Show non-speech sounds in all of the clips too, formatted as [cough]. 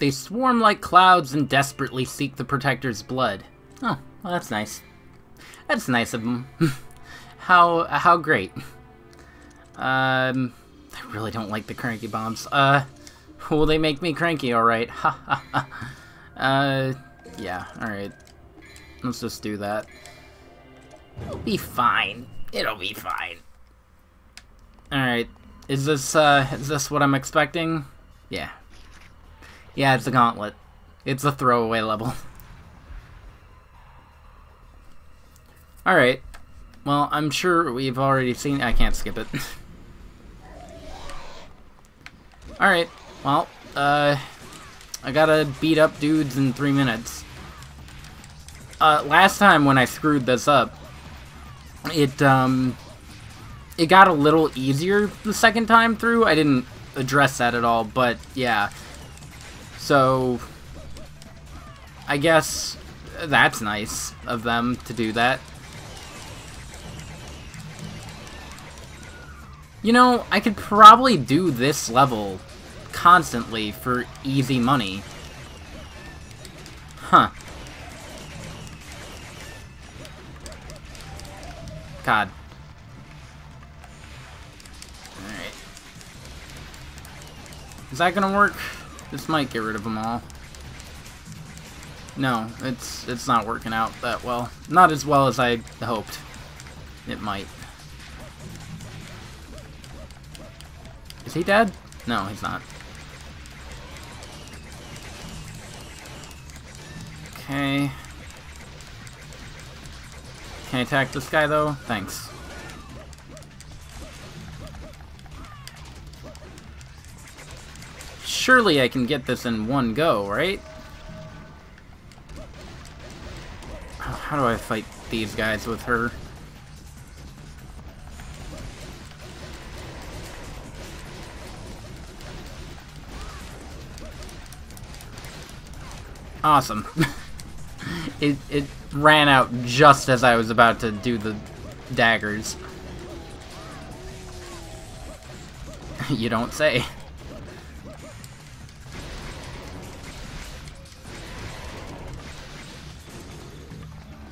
They swarm like clouds and desperately seek the Protector's blood. Oh, well that's nice. That's nice of them. [laughs] how, how great. Um, I really don't like the cranky bombs. Uh, will they make me cranky, alright? [laughs] Ha ha ha. Uh, yeah, alright. Let's just do that. It'll be fine. It'll be fine. Alright. Is this, uh, is this what I'm expecting? Yeah. Yeah, it's a gauntlet. It's a throwaway level. [laughs] Alright. Well, I'm sure we've already seen... I can't skip it. [laughs] Alright. Well, uh... I gotta beat up dudes in three minutes. Uh, last time when I screwed this up, it, um, it got a little easier the second time through. I didn't address that at all, but yeah. So, I guess that's nice of them to do that. You know, I could probably do this level constantly for easy money. Huh. God. Alright. Is that gonna work? This might get rid of them all. No, it's it's not working out that well. Not as well as I hoped. It might. Is he dead? No, he's not. Okay. Can I attack this guy, though? Thanks. Surely I can get this in one go, right? How do I fight these guys with her? Awesome. [laughs] it, it ran out just as I was about to do the daggers. [laughs] you don't say.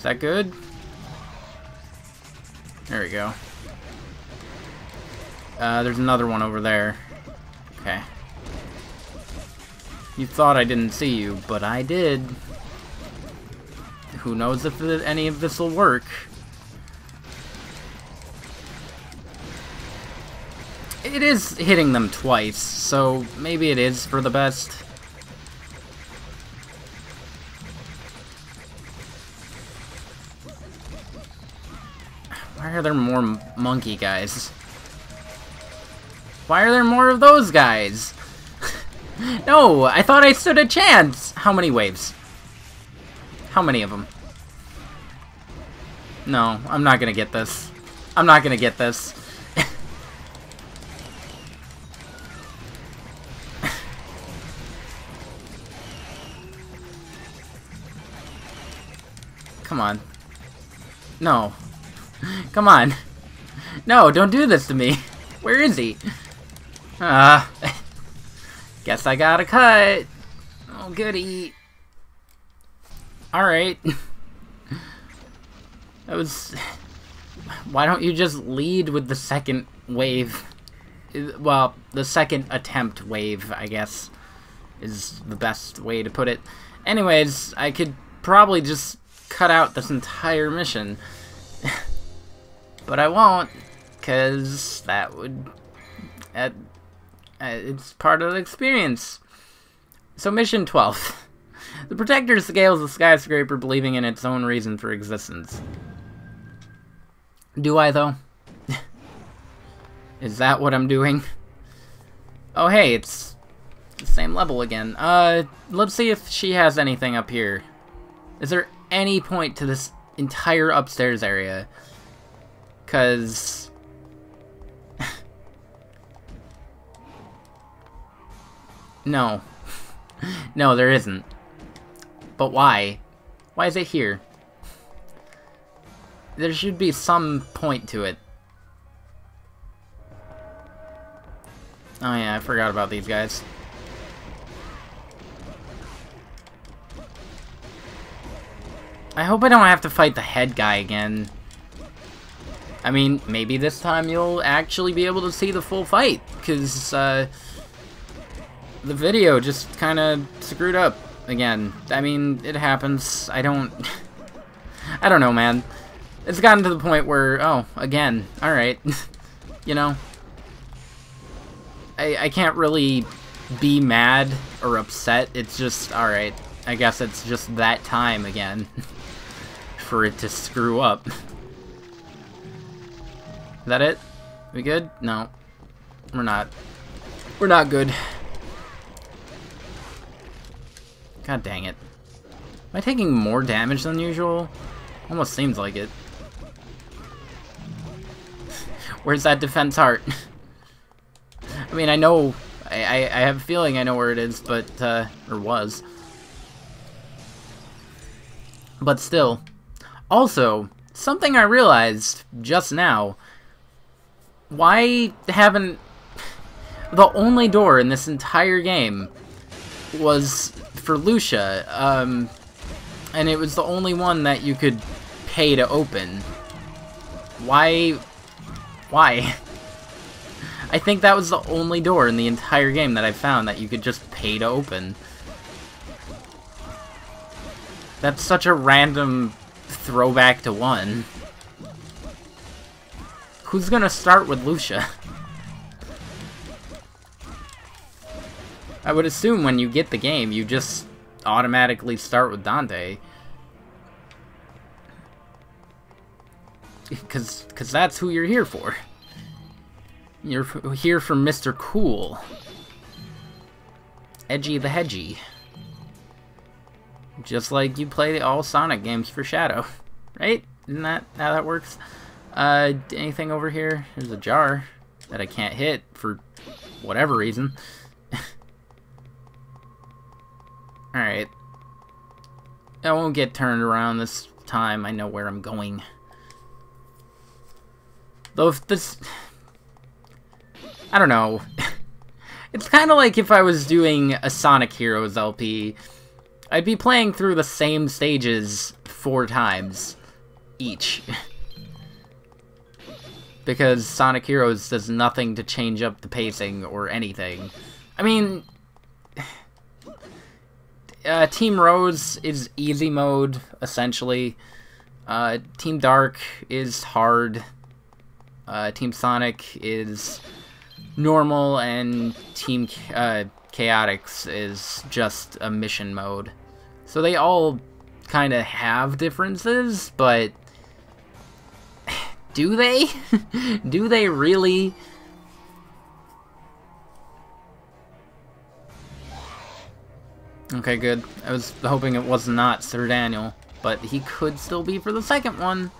That good? There we go. Uh, there's another one over there. Okay. You thought I didn't see you, but I did. Who knows if any of this will work. It is hitting them twice, so maybe it is for the best. Are there more monkey guys? Why are there more of those guys? [laughs] no, I thought I stood a chance! How many waves? How many of them? No, I'm not gonna get this. I'm not gonna get this. [laughs] Come on. No. [laughs] Come on. No, don't do this to me. Where is he? Ah. Uh, [laughs] guess I gotta cut. Oh, goody. Alright. [laughs] that was... Why don't you just lead with the second wave? Well, the second attempt wave, I guess, is the best way to put it. Anyways, I could probably just cut out this entire mission. But I won't, because that would... Uh, it's part of the experience. So mission 12. The Protector scales the skyscraper believing in its own reason for existence. Do I, though? [laughs] Is that what I'm doing? Oh, hey, it's the same level again. Uh, let's see if she has anything up here. Is there any point to this entire upstairs area? Because... [laughs] no. [laughs] no, there isn't. But why? Why is it here? There should be some point to it. Oh yeah, I forgot about these guys. I hope I don't have to fight the head guy again. I mean, maybe this time you'll actually be able to see the full fight, because, uh, the video just kind of screwed up again. I mean, it happens. I don't... [laughs] I don't know, man. It's gotten to the point where, oh, again, alright. [laughs] you know? I, I can't really be mad or upset. It's just, alright. I guess it's just that time again. [laughs] for it to screw up. Is that it? We good? No. We're not. We're not good. God dang it. Am I taking more damage than usual? Almost seems like it. [laughs] Where's that defense heart? [laughs] I mean, I know... I, I, I, have a feeling I know where it is, but, uh... Or was. But still. Also, something I realized just now. Why haven't... The only door in this entire game was for Lucia, um, and it was the only one that you could pay to open. Why? Why? [laughs] I think that was the only door in the entire game that I found that you could just pay to open. That's such a random throwback to one. Who's gonna start with Lucia? I would assume when you get the game, you just automatically start with Dante. Because cause that's who you're here for. You're here for Mr. Cool. Edgy the Hedgy. Just like you play all Sonic games for Shadow. [laughs] Right? Isn't that how that works? Uh, anything over here? There's a jar that I can't hit for whatever reason. [laughs] Alright. I won't get turned around this time. I know where I'm going. Though if this... I don't know. [laughs] it's kind of like if I was doing a Sonic Heroes LP. I'd be playing through the same stages four times each. [laughs] because Sonic Heroes does nothing to change up the pacing or anything. I mean, [sighs] uh, Team Rose is easy mode, essentially. Uh, Team Dark is hard. Uh, Team Sonic is normal, and Team uh, Chaotix is just a mission mode. So they all kind of have differences, but do they? [laughs] do they really? Okay, good. I was hoping it was not Sir Daniel, but he could still be for the second one.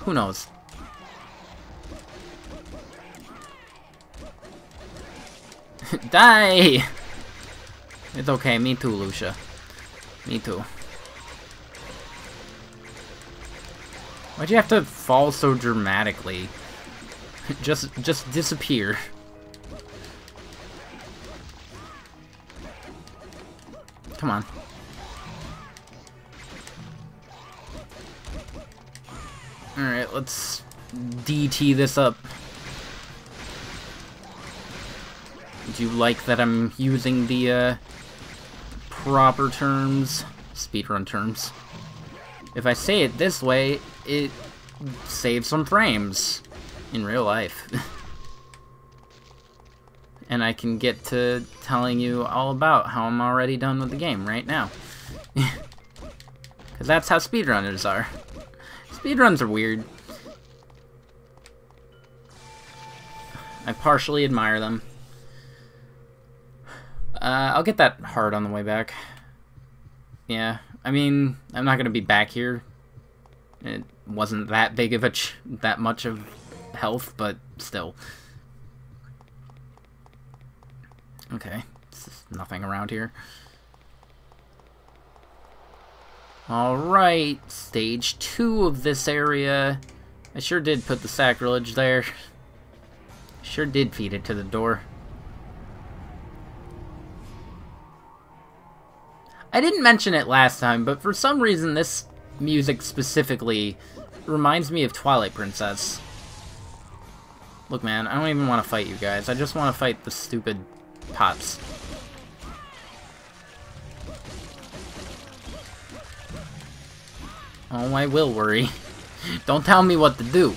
Who knows? [laughs] Die! It's okay, me too, Lucia. Me too. Why'd you have to fall so dramatically? [laughs] just, just disappear. Come on. Alright, let's DT this up. Do you like that I'm using the, uh, proper terms? Speedrun terms. If I say it this way, it saves some frames in real life. [laughs] and I can get to telling you all about how I'm already done with the game right now. [laughs] Because that's how speedrunners are. Speedruns are weird. I partially admire them. Uh, I'll get that hard on the way back. Yeah, I mean, I'm not going to be back here. It wasn't that big of a that much of health, but still. Okay, nothing around here. Alright, stage two of this area. I sure did put the sacrilege there. Sure did feed it to the door. I didn't mention it last time, but for some reason this music specifically reminds me of Twilight Princess. Look, man, I don't even want to fight you guys. I just want to fight the stupid pots. Oh, I will worry. [laughs] Don't tell me what to do.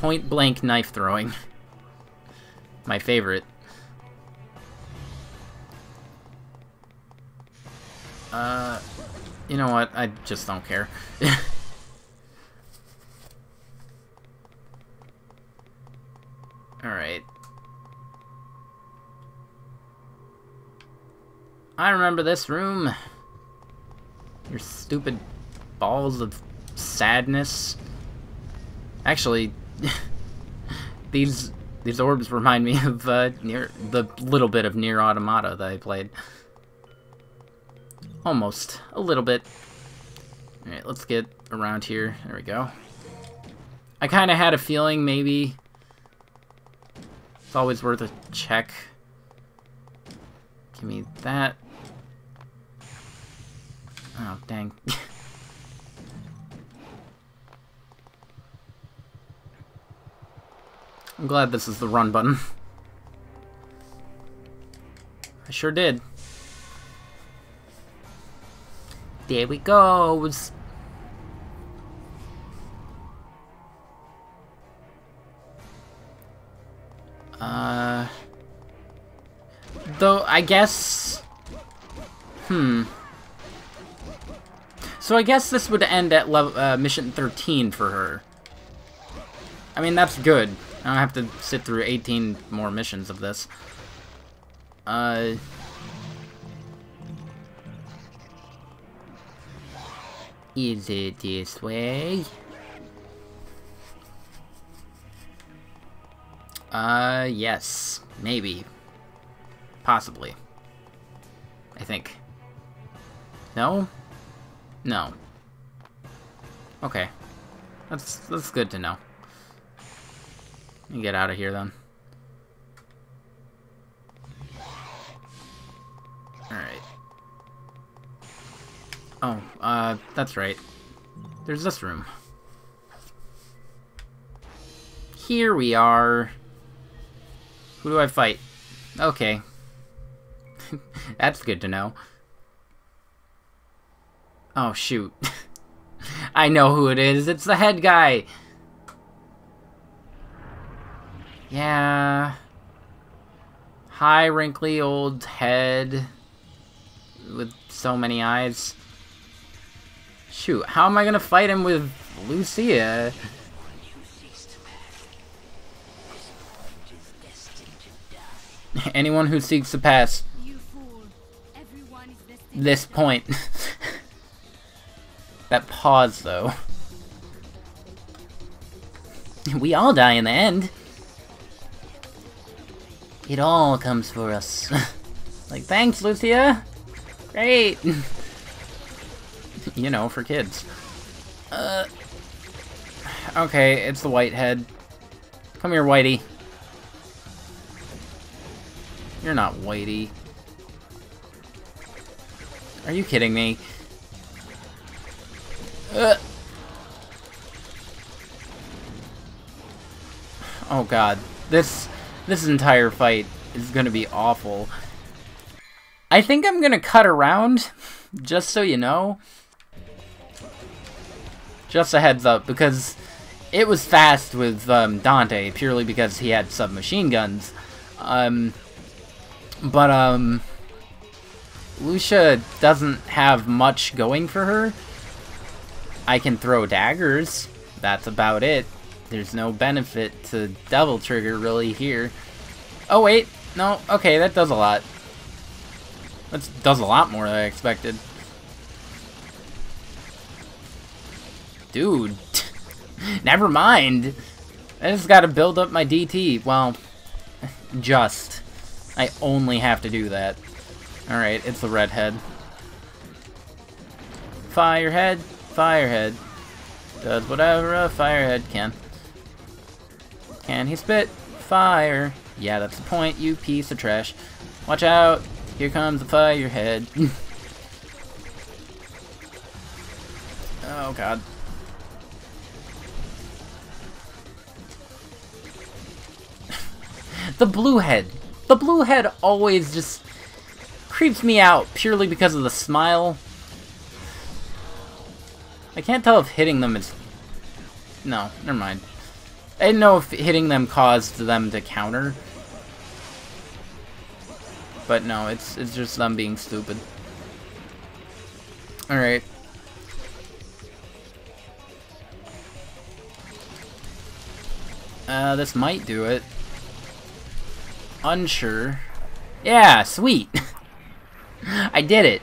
Point blank knife throwing. My favorite. Uh, you know what? I just don't care. [laughs] Alright. I remember this room. Your stupid balls of sadness. Actually, [laughs] these these orbs remind me of uh, near the little bit of Nier Automata that I played. Almost. A little bit. Alright, let's get around here. There we go. I kind of had a feeling maybe it's always worth a check. Give me that. Oh, dang. [laughs] I'm glad this is the run button. I sure did. There we go. Uh... Though, I guess... Hmm. So I guess this would end at level, uh, mission 13 for her. I mean, that's good. I have to sit through 18 more missions of this. Uh... Is it this way? Uh, yes. Maybe. Possibly. I think. No? No. Okay. That's that's good to know. Get out of here then. Alright. Oh, uh, that's right. There's this room. Here we are. Who do I fight? Okay. [laughs] that's good to know. Oh, shoot. [laughs] I know who it is. It's the head guy. Yeah. High, wrinkly old head with so many eyes. Shoot, how am I gonna fight him with Lucia? [laughs] Anyone who seeks to pass this point [laughs] That pause, though. [laughs] we all die in the end. It all comes for us. [laughs] like, thanks, Lucia! Great! [laughs] you know, for kids. Uh... Okay, it's the Whitehead. Come here, Whitey. You're not Whitey. Are you kidding me? Uh. Oh god. This this entire fight is gonna be awful. I think I'm gonna cut around, just so you know. Just a heads up, because it was fast with um, Dante, purely because he had submachine guns. Um, but, um, Lucia doesn't have much going for her. I can throw daggers. That's about it. There's no benefit to Devil Trigger really here. Oh wait, no, okay, that does a lot. That does a lot more than I expected. Dude, [laughs] never mind. I just gotta build up my DT. Well, [laughs] just. I only have to do that. Alright, it's the redhead. Firehead. Firehead. Does whatever a firehead can. Can he spit fire? Yeah, that's the point, you piece of trash. Watch out! Here comes the firehead. [laughs] oh god. [laughs] the blue head. The blue head always just creeps me out purely because of the smile. I can't tell if hitting them is... No, never mind. I didn't know if hitting them caused them to counter. But no, it's it's just them being stupid. Alright. Uh, this might do it. Unsure. Yeah, sweet! [laughs] I did it!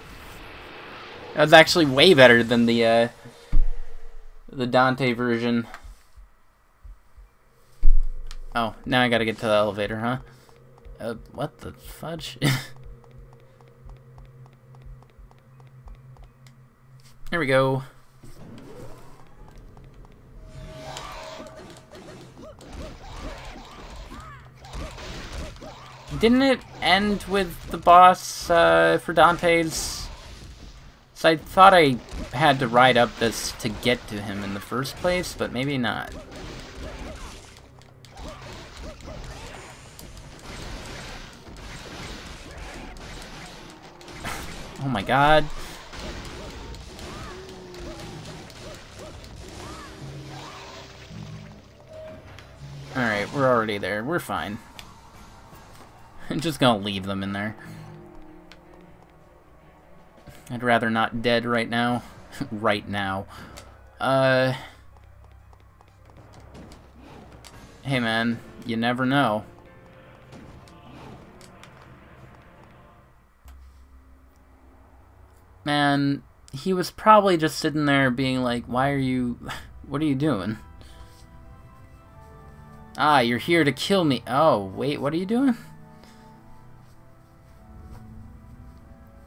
That was actually way better than the, uh, the Dante version. Oh, now I gotta get to the elevator, huh? Uh, what the fudge? [laughs] There we go. Didn't it end with the boss uh, for Dante's? So I thought I had to ride up this to get to him in the first place, but maybe not. Oh my god. Alright, we're already there. We're fine. [laughs] I'm just gonna leave them in there. I'd rather not dead right now. [laughs] right now. Uh... Hey man, you never know. Man, he was probably just sitting there being like, why are you... [laughs] What are you doing? Ah, you're here to kill me. Oh, wait, what are you doing?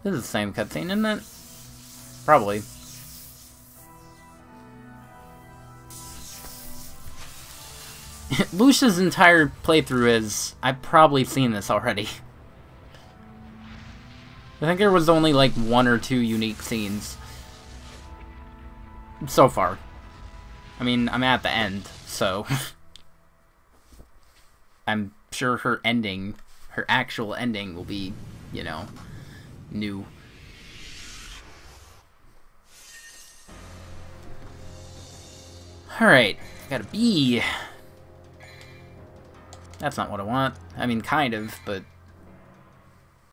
This is the same cutscene, isn't it? Probably. [laughs] Lucia's entire playthrough is, I've probably seen this already. [laughs] I think there was only like one or two unique scenes. So far. I mean, I'm at the end, so... [laughs] I'm sure her ending, her actual ending will be, you know, new. Alright, got a B. That's not what I want. I mean, kind of, but